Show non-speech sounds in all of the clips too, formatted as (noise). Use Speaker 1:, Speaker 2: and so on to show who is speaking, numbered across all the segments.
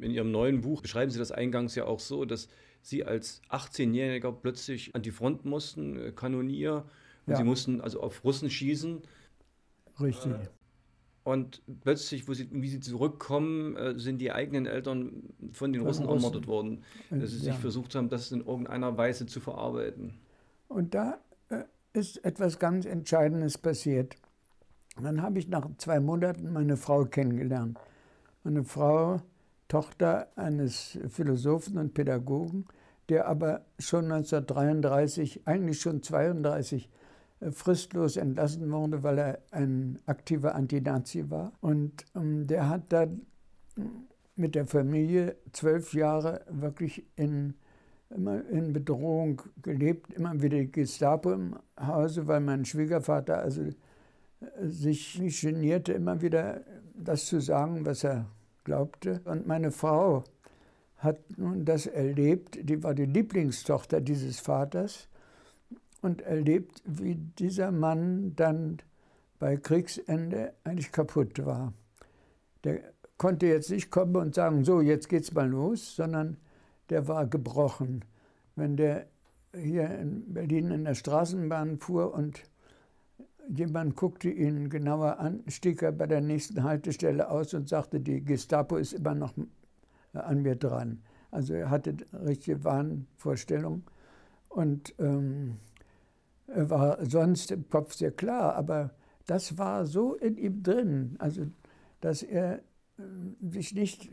Speaker 1: In Ihrem neuen Buch beschreiben Sie das eingangs ja auch so, dass Sie als 18-Jähriger plötzlich an die Front mussten, äh, Kanonier, und ja. Sie mussten also auf Russen schießen.
Speaker 2: Richtig.
Speaker 1: Und plötzlich, wo sie, wie sie zurückkommen, äh, sind die eigenen Eltern von den von Russen ermordet worden, dass sie ja. sich versucht haben, das in irgendeiner Weise zu verarbeiten.
Speaker 2: Und da äh, ist etwas ganz Entscheidendes passiert. dann habe ich nach zwei Monaten meine Frau kennengelernt. Meine Frau, Tochter eines Philosophen und Pädagogen, der aber schon 1933, eigentlich schon 1932, äh, fristlos entlassen wurde, weil er ein aktiver Antinazi war. Und ähm, der hat dann mit der Familie zwölf Jahre wirklich in, immer in Bedrohung gelebt, immer wieder die Gestapo im Hause, weil mein Schwiegervater also äh, sich nicht genierte, immer wieder das zu sagen, was er glaubte. Und meine Frau hat nun das erlebt, die war die Lieblingstochter dieses Vaters und erlebt, wie dieser Mann dann bei Kriegsende eigentlich kaputt war. Der konnte jetzt nicht kommen und sagen, so, jetzt geht's mal los, sondern der war gebrochen. Wenn der hier in Berlin in der Straßenbahn fuhr und jemand guckte ihn genauer an, stieg er bei der nächsten Haltestelle aus und sagte, die Gestapo ist immer noch an mir dran. Also er hatte richtige Wahnvorstellungen. Und ähm, er war sonst im Kopf sehr klar, aber das war so in ihm drin, also dass er äh, sich nicht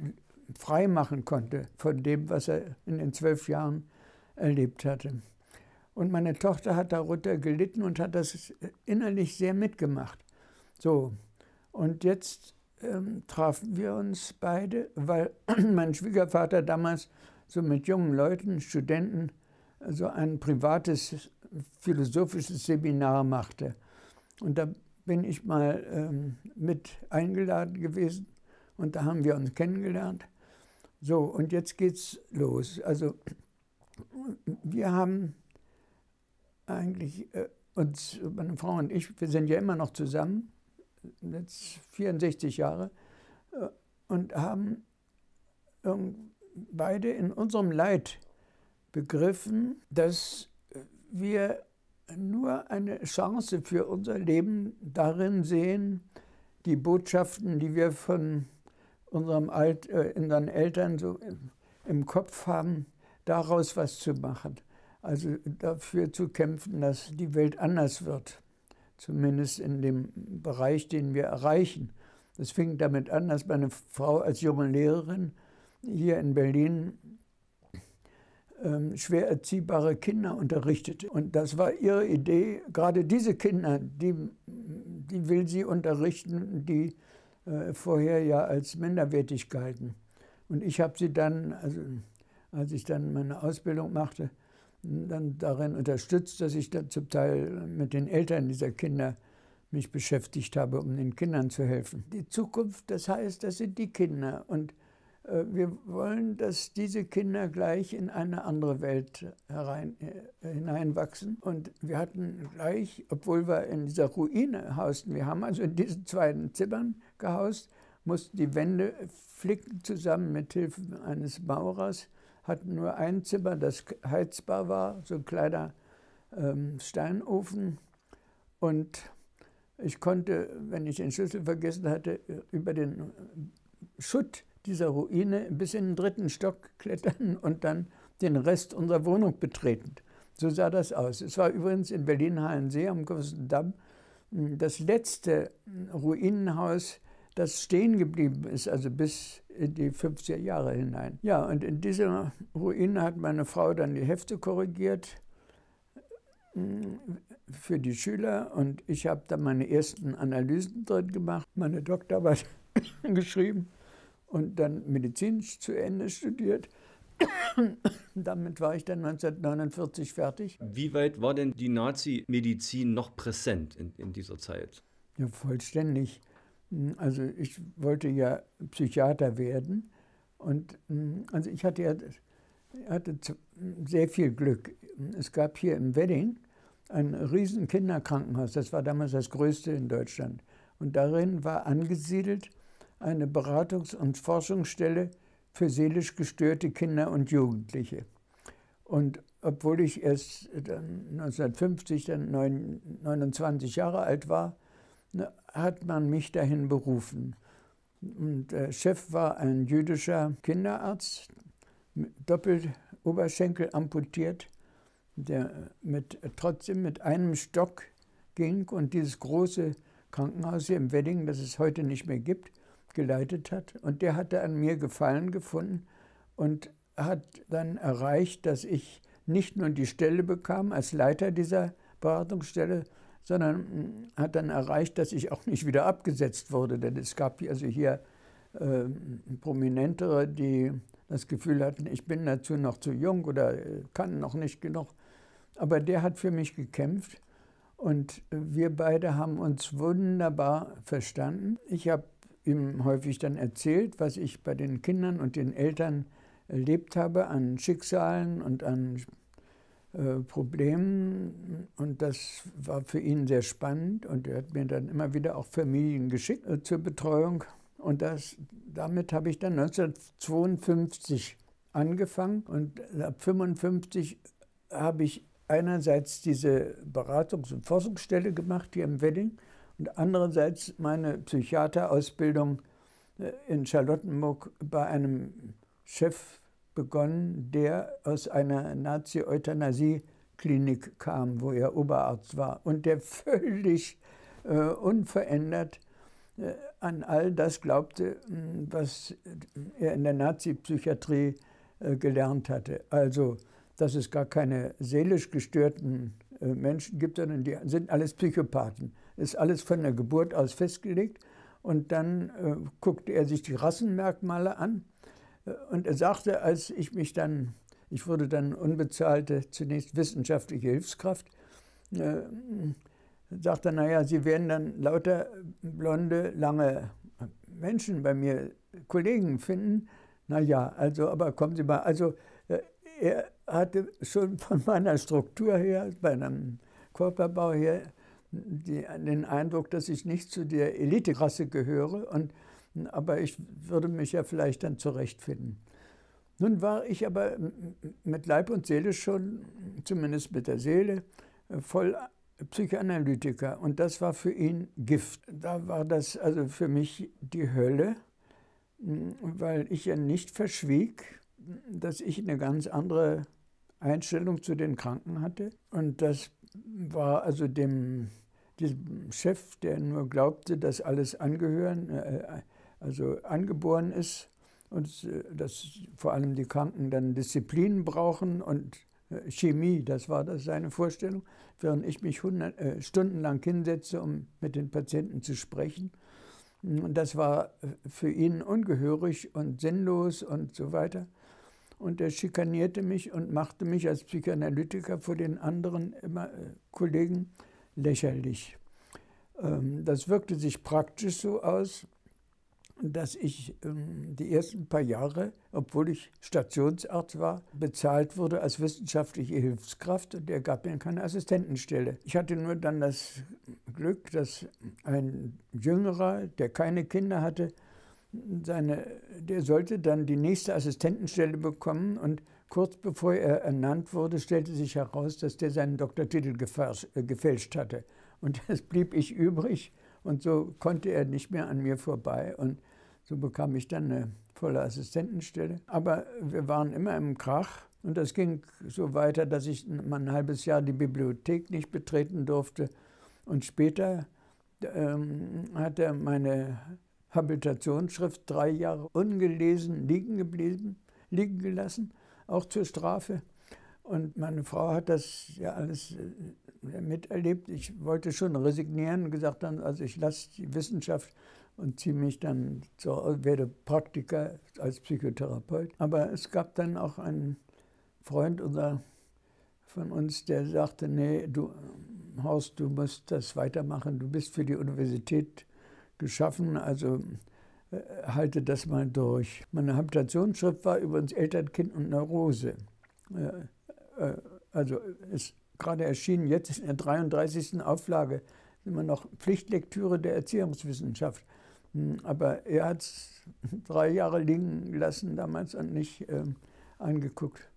Speaker 2: frei machen konnte von dem, was er in den zwölf Jahren erlebt hatte. Und meine Tochter hat darunter gelitten und hat das innerlich sehr mitgemacht. So, und jetzt ähm, trafen wir uns beide, weil (clears throat) mein Schwiegervater damals so mit jungen Leuten, Studenten, so ein privates philosophisches Seminar machte. Und da bin ich mal ähm, mit eingeladen gewesen und da haben wir uns kennengelernt. So, und jetzt geht's los. Also, wir haben eigentlich äh, uns, meine Frau und ich, wir sind ja immer noch zusammen, jetzt 64 Jahre, äh, und haben beide in unserem Leid begriffen, dass wir nur eine Chance für unser Leben darin sehen, die Botschaften, die wir von unserem Alt, äh, unseren Eltern so im Kopf haben, daraus was zu machen. Also dafür zu kämpfen, dass die Welt anders wird, zumindest in dem Bereich, den wir erreichen. Das fing damit an, dass meine Frau als junge Lehrerin hier in Berlin ähm, schwer erziehbare Kinder unterrichtet. Und das war ihre Idee, gerade diese Kinder, die, die will sie unterrichten, die äh, vorher ja als minderwertig galten. Und ich habe sie dann, also als ich dann meine Ausbildung machte, dann darin unterstützt, dass ich dann zum Teil mit den Eltern dieser Kinder mich beschäftigt habe, um den Kindern zu helfen. Die Zukunft, das heißt, das sind die Kinder. Und äh, wir wollen, dass diese Kinder gleich in eine andere Welt herein, äh, hineinwachsen. Und wir hatten gleich, obwohl wir in dieser Ruine hausten, wir haben also in diesen zwei Zimmern gehaust, mussten die Wände flicken zusammen mit Hilfe eines Maurers, hatten nur ein Zimmer, das heizbar war, so ein kleiner ähm, Steinofen. Und ich konnte, wenn ich den Schlüssel vergessen hatte, über den Schutt dieser Ruine bis in den dritten Stock klettern und dann den Rest unserer Wohnung betreten. So sah das aus. Es war übrigens in Berlin-Hallensee am Großen Damm hm, das letzte Ruinenhaus, das stehen geblieben ist, also bis in die 50er Jahre hinein. Ja, und in dieser Ruine hat meine Frau dann die Hefte korrigiert hm, für die Schüler und ich habe dann meine ersten Analysen drin gemacht, meine Doktorarbeit (laughs) geschrieben und dann Medizin zu Ende studiert. (coughs) Damit war ich dann 1949 fertig.
Speaker 1: Wie weit war denn die Nazi-Medizin noch präsent in, in dieser Zeit?
Speaker 2: Ja, vollständig. Also ich wollte ja Psychiater werden und also ich hatte ja hatte sehr viel Glück. Es gab hier im Wedding ein riesen Kinderkrankenhaus, das war damals das größte in Deutschland. Und darin war angesiedelt eine Beratungs- und Forschungsstelle für seelisch gestörte Kinder und Jugendliche. Und obwohl ich erst 1950 dann 29 Jahre alt war, hat man mich dahin berufen. Und der Chef war ein jüdischer Kinderarzt, doppelt Oberschenkel amputiert, der mit, trotzdem mit einem Stock ging und dieses große Krankenhaus hier im Wedding, das es heute nicht mehr gibt, geleitet hat. Und der hatte an mir Gefallen gefunden und hat dann erreicht, dass ich nicht nur die Stelle bekam als Leiter dieser Beratungsstelle, sondern hm, hat dann erreicht, dass ich auch nicht wieder abgesetzt wurde. Denn es gab also hier äh, Prominentere, die das Gefühl hatten, ich bin dazu noch zu jung oder äh, kann noch nicht genug. Aber der hat für mich gekämpft und wir beide haben uns wunderbar verstanden. Ich habe ihm häufig dann erzählt, was ich bei den Kindern und den Eltern erlebt habe an Schicksalen und an äh, Problemen. Und das war für ihn sehr spannend. Und er hat mir dann immer wieder auch Familien geschickt äh, zur Betreuung. Und das, damit habe ich dann 1952 angefangen. Und ab 1955 habe ich einerseits diese Beratungs- und Forschungsstelle gemacht hier im Wedding und andererseits meine Psychiaterausbildung äh, in Charlottenburg bei einem Chef begonnen, der aus einer Nazi-Euthanasie-Klinik kam, wo er Oberarzt war und der völlig äh, unverändert äh, an all das glaubte, hm, was er in der Nazi-Psychiatrie äh, gelernt hatte. Also, dass es gar keine seelisch gestörten äh, Menschen gibt, sondern die sind alles Psychopathen. Ist alles von der Geburt aus festgelegt. Und dann äh, guckte er sich die Rassenmerkmale an. Und er sagte, als ich mich dann, ich wurde dann unbezahlte, zunächst wissenschaftliche Hilfskraft, äh, sagte naja, Sie werden dann lauter blonde, lange Menschen bei mir, Kollegen finden. Naja, also, aber kommen Sie mal, also äh, er hatte schon von meiner Struktur her, bei einem Körperbau her, die, den Eindruck, dass ich nicht zu der Eliterasse gehöre, und, aber ich würde mich ja vielleicht dann zurechtfinden. Nun war ich aber mit Leib und Seele schon, zumindest mit der Seele, voll Psychoanalytiker und das war für ihn Gift. Da war das also für mich die Hölle, weil ich ja nicht verschwieg, dass ich eine ganz andere Einstellung zu den Kranken hatte. Und das war also dem, diesem Chef, der nur glaubte, dass alles angehören, äh, also angeboren ist und äh, dass vor allem die Kranken dann Disziplin brauchen und äh, Chemie, das war das seine Vorstellung, während ich mich 100, äh, stundenlang hinsetze, um mit den Patienten zu sprechen. Und das war für ihn ungehörig und sinnlos und so weiter. Und er schikanierte mich und machte mich als Psychoanalytiker vor den anderen immer, äh, Kollegen lächerlich. Ähm, das wirkte sich praktisch so aus, dass ich ähm, die ersten paar Jahre, obwohl ich Stationsarzt war, bezahlt wurde als wissenschaftliche Hilfskraft und er gab mir keine Assistentenstelle. Ich hatte nur dann das Glück, dass ein Jüngerer, der keine Kinder hatte, seine, der sollte dann die nächste Assistentenstelle bekommen und kurz bevor er ernannt wurde, stellte sich heraus, dass der seinen Doktortitel äh, gefälscht hatte. Und (laughs) es blieb ich übrig und so konnte er nicht mehr an mir vorbei und so bekam ich dann eine volle Assistentenstelle. Aber wir waren immer im Krach und das ging so weiter, dass ich mal ein halbes Jahr die Bibliothek nicht betreten durfte. Und später ähm, hat er meine Habilitationsschrift drei Jahre ungelesen liegen geblieben, liegen gelassen, auch zur Strafe. Und meine Frau hat das ja alles äh, miterlebt. Ich wollte schon resignieren und gesagt dann, also ich lasse die Wissenschaft und ziehe mich dann zur, werde Praktiker als Psychotherapeut. Aber es gab dann auch einen Freund unser, von uns, der sagte, nee, du Horst, du musst das weitermachen, du bist für die Universität geschaffen, also äh, halte das mal durch. Meine Habilitationsschrift war übrigens Eltern, Kind und Neurose. Äh, also ist gerade erschienen, jetzt in der 33. Auflage immer noch Pflichtlektüre der Erziehungswissenschaft. Hm, aber er hat es (laughs) drei Jahre liegen lassen damals und nicht äh, angeguckt.